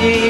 see